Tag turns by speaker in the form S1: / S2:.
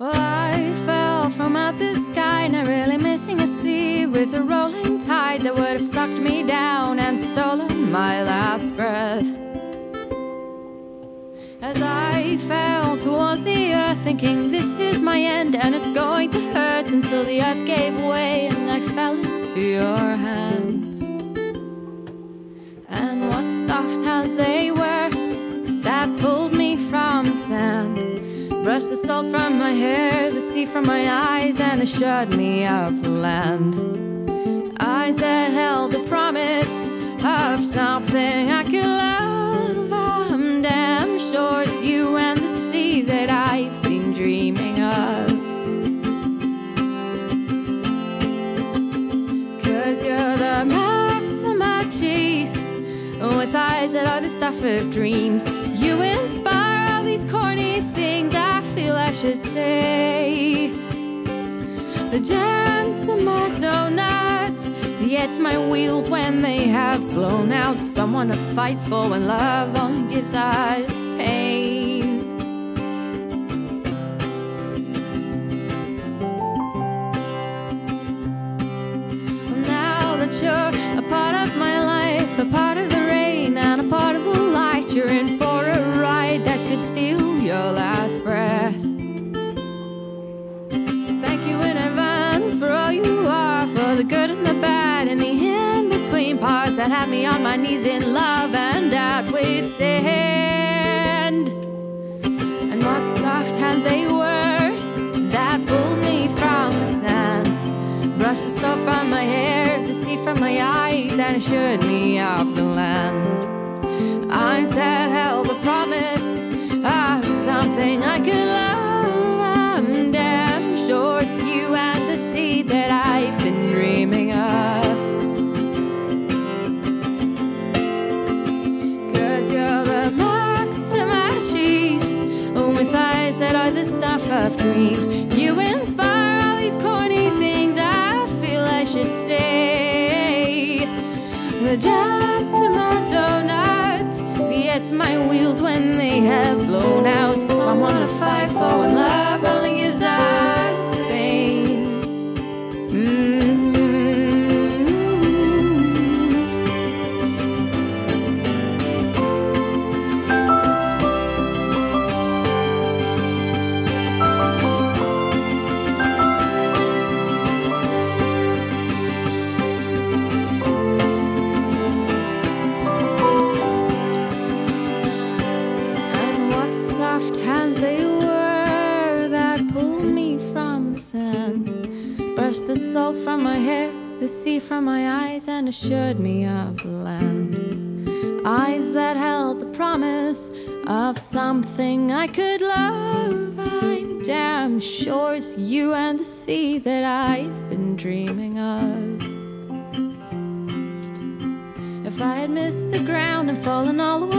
S1: Well, I fell from out the sky, not really missing a sea, with a rolling tide that would have sucked me down and stolen my last breath. As I fell towards the earth, thinking this is my end and it's going to hurt until the earth gave way and I fell into your hands. Brushed the salt from my hair, the sea from my eyes, and assured me of the land. Eyes that held the promise of something I could love. I'm damn sure it's you and the sea that I've been dreaming of. Cause you're the max of my cheese with eyes that are the stuff of dreams. You inspire The jam to my donut, yet my wheels when they have blown out. Someone to fight for when love only gives us pain. That had me on my knees in love and with sand. And what soft hands they were that pulled me from the sand brushed the salt from my hair, the sea from my eyes, and assured me of the land. I said, held of dreams. You inspire all these corny things I feel I should say. The jam to my donut, yet my wheels when they have blown out. so i Someone to fight for when love salt from my hair, the sea from my eyes, and assured me of land. Eyes that held the promise of something I could love. I'm damn sure it's you and the sea that I've been dreaming of. If I had missed the ground and fallen all the way